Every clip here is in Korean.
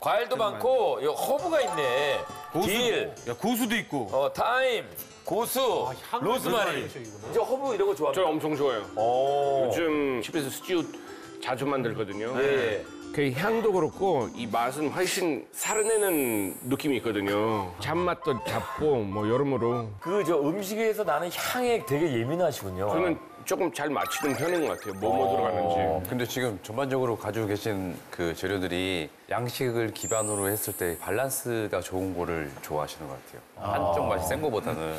과일도 많고 여 허브가 있네. 딜, 야, 고수도 있고. 어, 타임, 고수, 로즈마리. 이제 허브 이런 거저 좋아합니다. 엄청 좋아해요. 오. 요즘 집에서 스튜 자주 만들거든요. 예. 그 향도 그렇고 이 맛은 훨씬 살아내는 느낌이 있거든요. 잡맛도 잡고 뭐 여러모로 그 저 음식에서 나는 향에 되게 예민하시군요. 저는 조금 잘 맞추는 편인 것 같아요. 뭐 뭐 들어가는지. 근데 지금 전반적으로 가지고 계신 그 재료들이 양식을 기반으로 했을 때 밸런스가 좋은 거를 좋아하시는 것 같아요. 한쪽 맛이 센 거보다는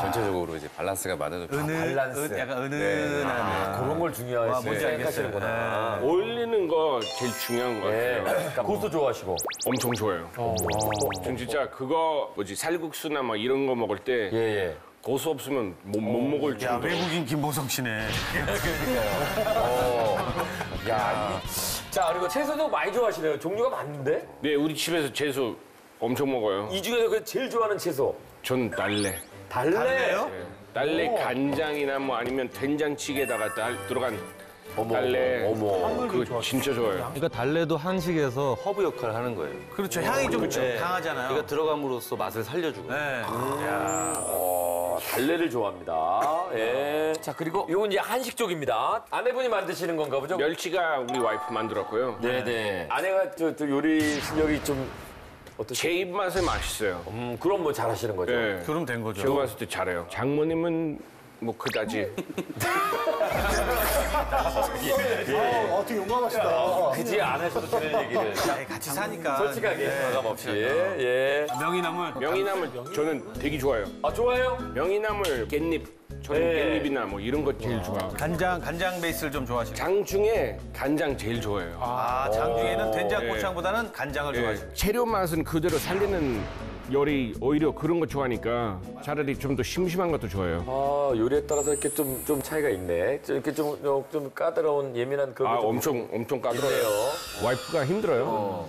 전체적으로 이제 밸런스가 맞는 밸런스. 은, 약간 네. 은은한. 그런 걸 중요하게 뭔지 생각하시는구나. 어울리는 거 제일 중요한 것 예. 같아요. 그러니까 고수 좋아하시고. 엄청 좋아요. 전 진짜 그거 뭐지 살국수나 막 이런 거 먹을 때 예, 예. 고수 없으면 못, 못 먹을 야, 정도. 외국인 김보성 씨네. 야, 이- 자 그리고 채소도 많이 좋아하시네요. 종류가 많은데 네, 우리 집에서 채소 엄청 먹어요. 이 중에서 그 제일 좋아하는 채소 전 달래. 달래. 달래요? 달래 간장이나 뭐 아니면 된장찌개에다가 달, 들어간 달래. 어머. 그거 진짜 좋아요. 그러니까 달래도 한식에서 허브 역할을 하는 거예요. 그렇죠. 향이 좀 강하잖아요. 이거 들어감으로써 맛을 살려주고. 네. 어, 달래를 좋아합니다. 예. 자 그리고 이건 이제 한식 쪽입니다. 아내분이 만드시는 건가 보죠? 멸치가 우리 와이프 만들었고요. 네네. 아내가 저, 저 요리 실력이 좀 제 입맛에 맛있어요. 음, 그럼 뭐 잘하시는 거죠. 네. 그럼 된 거죠. 제가 봤을 때 잘해요. 장모님은 뭐 그다지. 그지 안 하셔도 되는 얘기를. 네, 같이 사니까. 솔직하게 가감 없이. 예. 명이나물. 명이나물 저는 되게 좋아요. 아 좋아요? 명이나물 깻잎. 저는 네. 깻잎이나 뭐 이런 거 제일 좋아해요. 간장, 간장 베이스를 좀 좋아하시고. 장 중에 간장 제일 좋아해요. 아, 장 중에는 된장 네. 고추장보다는 간장을 예, 좋아하시고. 재료 맛은 그대로 살리는 요리 오히려 그런 거 좋아하니까 차라리 좀 더 심심한 것도 좋아해요. 아 요리에 따라서 이렇게 좀, 좀 차이가 있네. 좀 이렇게 좀, 좀, 좀 까다로운 예민한 아게좀 엄청 엄청. 까다로워요. 와이프가 힘들어요.